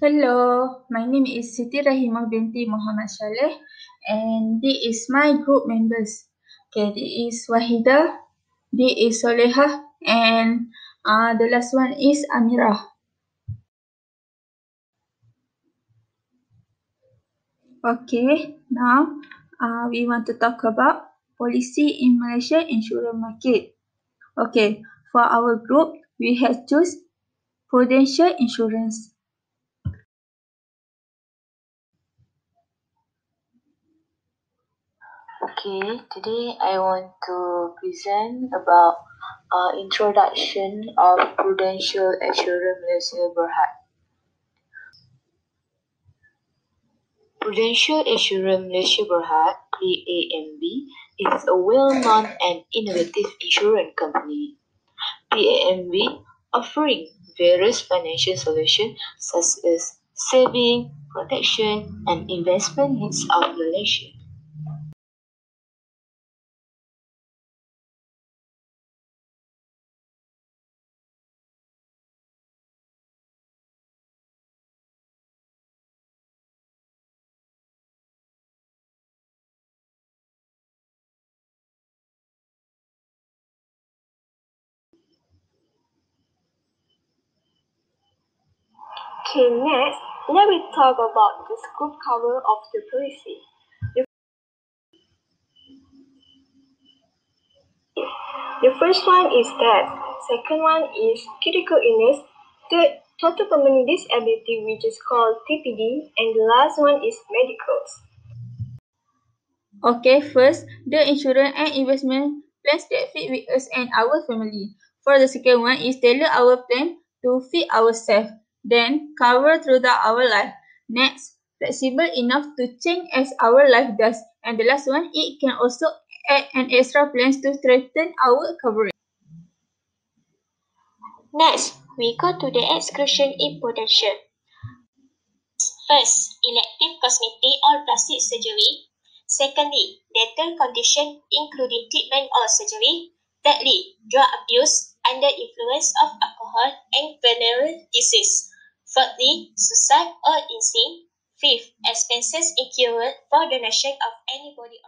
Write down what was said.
Hello, my name is Siti Rahimah binti Muhammad Saleh and this is my group members. Okay, this is Wahida, this is Soleha and uh, the last one is Amira. Okay, now uh, we want to talk about policy in Malaysia insurance market. Okay, for our group, we have choose Prudential Insurance. Okay, today I want to present about uh, introduction of Prudential Assurance Malaysia Berhad. Prudential Assurance Malaysia Berhad, PAMB, is a well-known and innovative insurance company. PAMB offering various financial solutions such as saving, protection, and investment needs of Malaysia. Okay, next, let me talk about the scope cover of the policy. The, first one is death, second one is critical illness, third, total permanent disability which is called TPD, and the last one is medicals. Okay, first, the insurance and investment plans that fit with us and our family. For the second one is tailor our plan to fit ourselves. Then, cover throughout our life. Next, flexible enough to change as our life does. And the last one, it can also add an extra plans to strengthen our coverage. Next, we go to the exclusion in potential. First, elective cosmetic or plastic surgery. Secondly, dental condition including treatment or surgery. Thirdly, drug abuse under influence of alcohol and venereal disease. Fourthly, suicide or insane. Fifth, expenses incurred for donation of any body